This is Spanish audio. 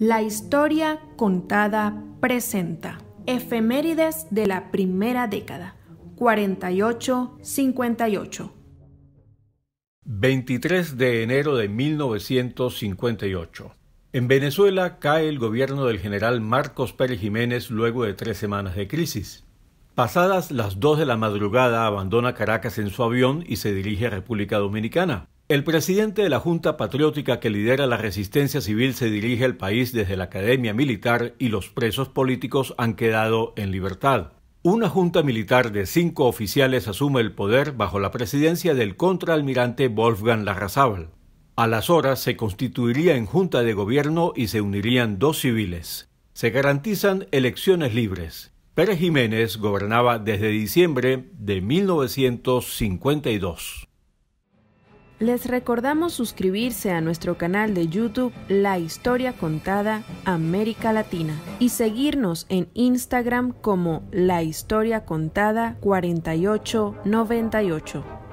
La historia contada presenta efemérides de la primera década 48-58. 23 de enero de 1958. En Venezuela cae el gobierno del general Marcos Pérez Jiménez luego de tres semanas de crisis. Pasadas las dos de la madrugada abandona Caracas en su avión y se dirige a República Dominicana. El presidente de la Junta Patriótica que lidera la resistencia civil se dirige al país desde la Academia Militar y los presos políticos han quedado en libertad. Una junta militar de cinco oficiales asume el poder bajo la presidencia del contraalmirante Wolfgang Larrazábal. A las horas se constituiría en junta de gobierno y se unirían dos civiles. Se garantizan elecciones libres. Pérez Jiménez gobernaba desde diciembre de 1952. Les recordamos suscribirse a nuestro canal de YouTube La Historia Contada América Latina y seguirnos en Instagram como La Historia Contada 4898.